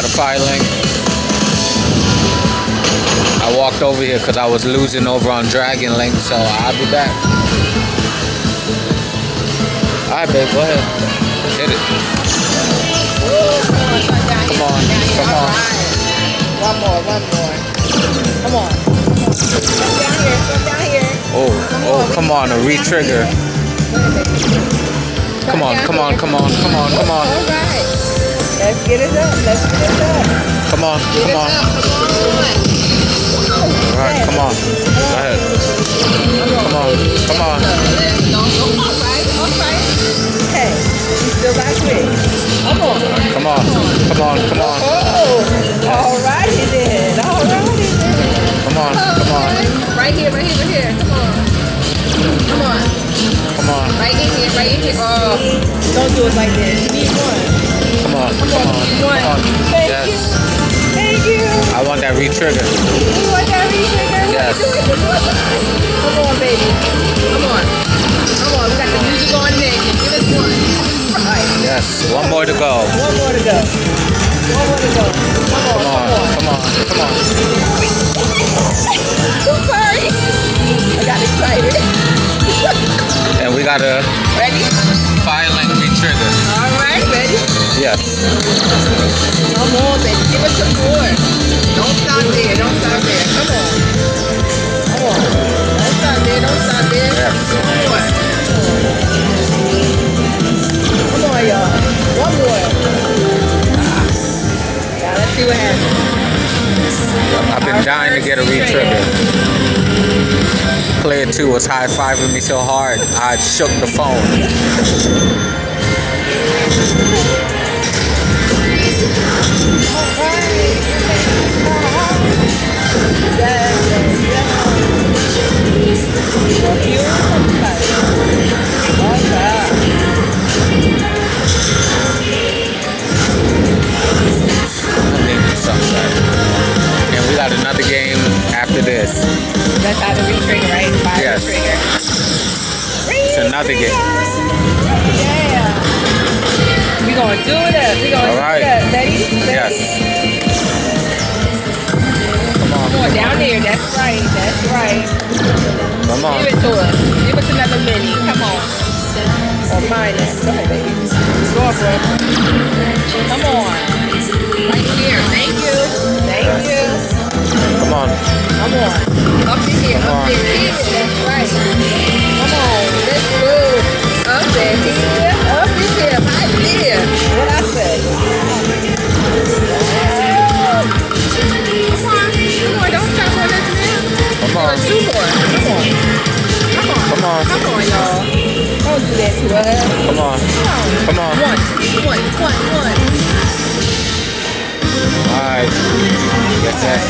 got a fire. I walked over here because I was losing over on Dragon Link, so I'll be back. Alright, babe, go ahead. Hit it. Come on, come on. One more, one more. Come on. Oh, oh, come on, a re-trigger. Come on, come on, come on, come on, come on. All right. Let's get it up. Let's get it up. Come on, Get come on. up. Come on. Alright, come on. Go ahead. Come on, come on. All right, all right. Hey, you still got quick. Come on. Come on, come on, come on. Oh, all righty then. All righty then. Come on, oh, come on, Right here, right here, right here. Come on. Come on. come on, Right in here, right in here. Oh, Don't do it like that. You need one. That re-trigger. You want that re-trigger? Yes. Come on, baby. come on. Come on. We got the music on. Give us one. Right. Yes, one more to go. One more to go. One more to go. Come on, Come on, come on, come on. I'm sorry. Yes. Come on, baby. Give us some more. Don't stop there. Don't stop there. Come on. Come on. Don't stop there. Don't stop there. Yes. Come on. Come on, y'all. One more. Now let's see what happens. I've been dying to get a re-trigger. Player 2 was high-fiving me so hard, I shook the phone. Another game after this. That's how the re-trigger, right? Fire Yes. It's another game. Yeah. We gonna do it up. We gonna All right. do it up. Ready? Ready? Yes. Come on, Come on, down there. That's right. That's right. come on. Give it to us. Give us another mini. Come on. Oh, or minus. Go ahead, baby. Go on, bro. Come on. Right here. Thank you. Thank you. Up in here. Up in here. That's right. Come on. Let's go. Up there. Here. Up in here. Right there. What I say? Come on. Come on. Don't stop on us now. Come on. Two more. Come on. Come on. Come on. Come on, y'all. Don't do that to us. Come on. Come on. One. One. One. One. Alright. Yes, yes.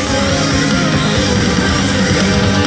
Okay. Yeah.